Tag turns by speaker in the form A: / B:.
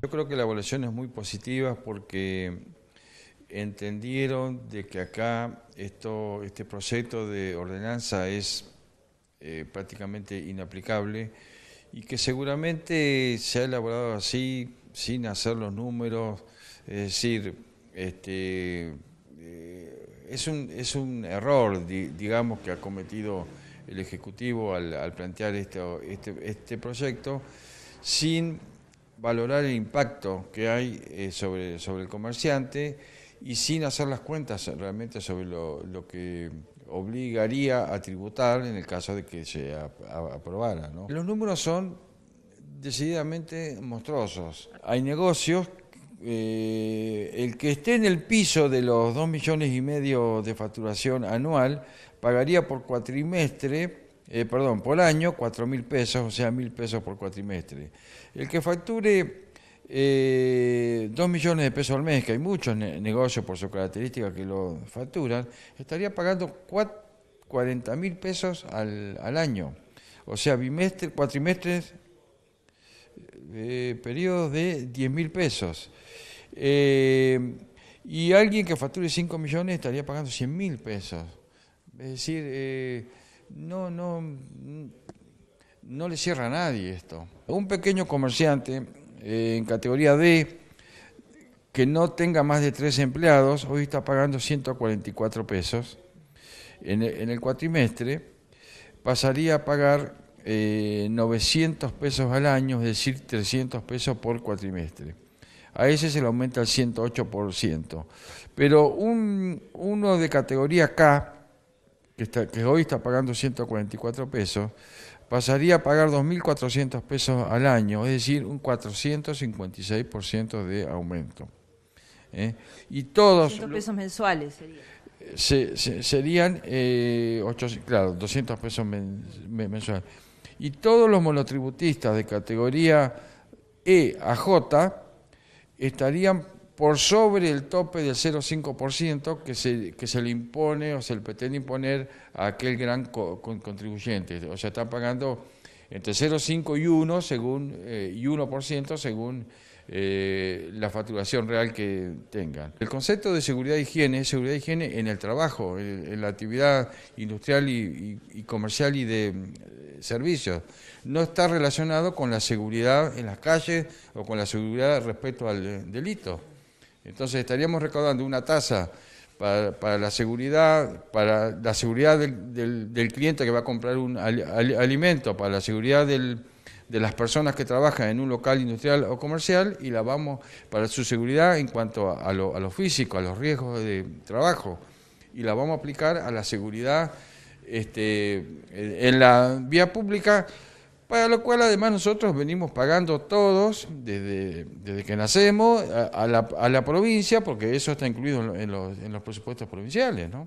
A: Yo creo que la evaluación es muy positiva porque entendieron de que acá esto, este proyecto de ordenanza es eh, prácticamente inaplicable y que seguramente se ha elaborado así sin hacer los números, es decir, este, eh, es, un, es un error, digamos, que ha cometido el Ejecutivo al, plantear este, este proyecto sin valorar el impacto que hay eh, sobre, sobre el comerciante y sin hacer las cuentas realmente sobre lo, lo que obligaría a tributar en el caso de que se aprobara. ¿no? Los números son decididamente monstruosos. Hay negocios, eh, el que esté en el piso de los 2 millones y medio de facturación anual pagaría por cuatrimestre, eh, perdón, por año 4 mil pesos, o sea, mil pesos por cuatrimestre. El que facture eh, 2 millones de pesos al mes, que hay muchos negocios por su característica que lo facturan, estaría pagando 40 mil pesos al, al, año. O sea, bimestre, cuatrimestres, eh, periodos de 10 mil pesos. Eh, y alguien que facture 5 millones estaría pagando 100 mil pesos. Es decir, eh, no, no, no le cierra a nadie esto. Un pequeño comerciante eh, en categoría D que no tenga más de tres empleados, hoy está pagando 144 pesos. En, el cuatrimestre pasaría a pagar 900 pesos al año, es decir, 300 pesos por cuatrimestre a ese se le aumenta el 108%. Pero un, uno de categoría K, que, está, que hoy está pagando 144 pesos, pasaría a pagar 2.400 pesos al año, es decir, un 456% de aumento.
B: ¿eh? Y todos... 200 pesos mensuales
A: serían. serían, eh, claro, 200 pesos mensuales. Y todos los monotributistas de categoría E a J estarían por sobre el tope del 0,5% que se, que se le impone o se le pretende imponer a aquel gran contribuyente. O sea, están pagando entre 0,5 y 1 según, eh, y 1% según eh, la facturación real que tengan. El concepto de seguridad e higiene es seguridad e higiene en el trabajo, en, la actividad industrial y, comercial y de eh, servicios. No está relacionado con la seguridad en las calles o con la seguridad respecto al delito. Entonces estaríamos recaudando una tasa para, la seguridad, para la seguridad del, del, cliente que va a comprar un alimento, para la seguridad de las personas que trabajan en un local industrial o comercial y la vamos para su seguridad en cuanto a, lo, físico, a los riesgos de trabajo. Y la vamos a aplicar a la seguridad este, en la vía pública, para lo cual además nosotros venimos pagando todos desde, desde que nacemos a, la, a la provincia, porque eso está incluido en los, en los presupuestos provinciales. ¿no?